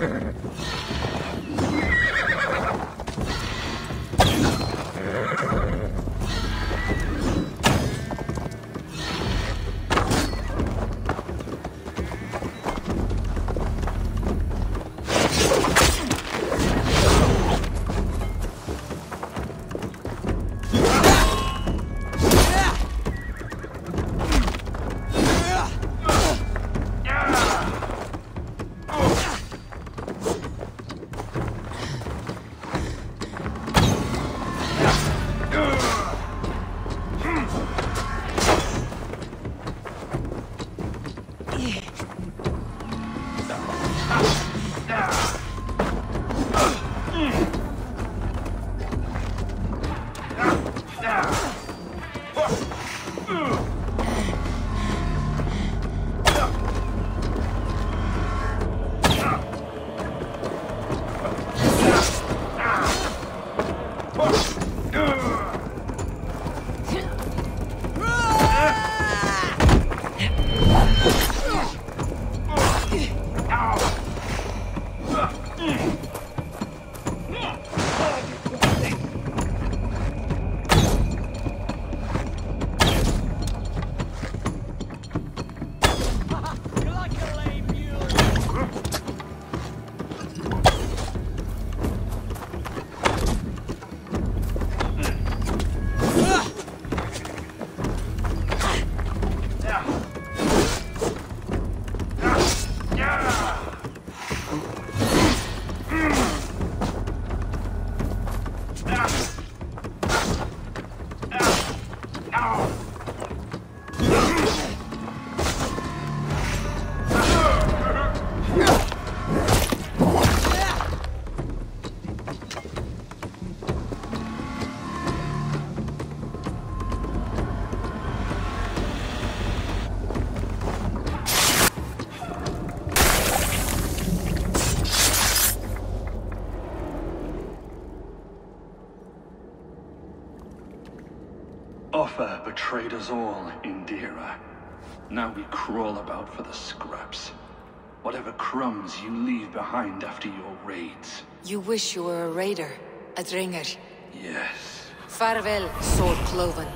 Grrrr. Offa betrayed us all, Indira. Now we crawl about for the scraps. Whatever crumbs you leave behind after your raids. You wish you were a raider, a drengr. Yes. Farewell, sword cloven.